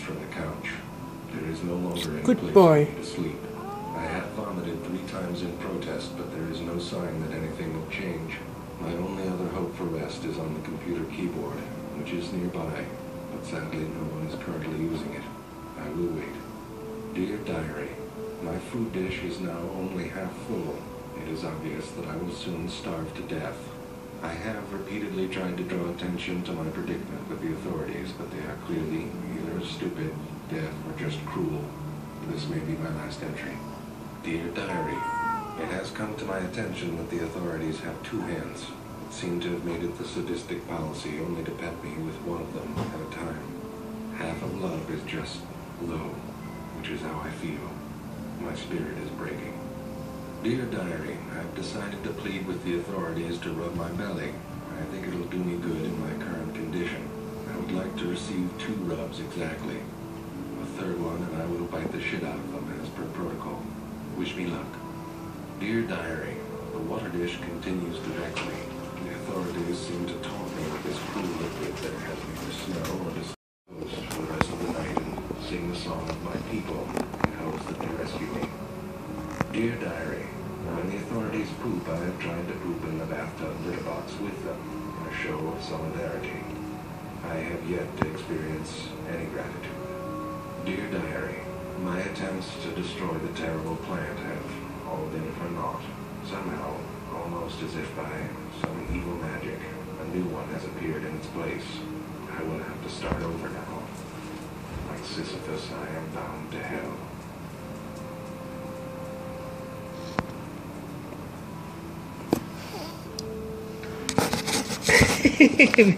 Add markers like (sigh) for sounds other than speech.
from the couch. There is no longer any Good place boy. to sleep. I have vomited three times in protest, but there is no sign that anything will change. My only other hope for rest is on the computer keyboard, which is nearby, but sadly no one is currently using it. I will wait. Dear Diary, my food dish is now only half full. It is obvious that I will soon starve to death. I have repeatedly tried to draw attention to my predicament with the authorities, but they are clearly stupid, deaf, or just cruel. This may be my last entry. Dear Diary, it has come to my attention that the authorities have two hands. It seemed to have made it the sadistic policy only to pet me with one of them at a time. Half of love is just low, which is how I feel. My spirit is breaking. Dear Diary, I've decided to plead with the authorities to rub my belly. I think it'll do me good in my current condition. Like to receive two rubs exactly. A third one and I will bite the shit out of them as per protocol. Wish me luck. Dear Diary, the water dish continues to vex me. The authorities seem to taunt me with this cruel liquid that has me to snow or disposed for the rest of the night and sing the song of my people in hopes that they rescue me. Dear Diary, when the authorities poop, I have tried to poop in the bathtub litter box with them in a show of solidarity. Yet to experience any gratitude. Dear Diary, my attempts to destroy the terrible plant have all been for naught. Somehow, almost as if by some evil magic, a new one has appeared in its place. I will have to start over now. Like Sisyphus, I am bound to hell. (laughs)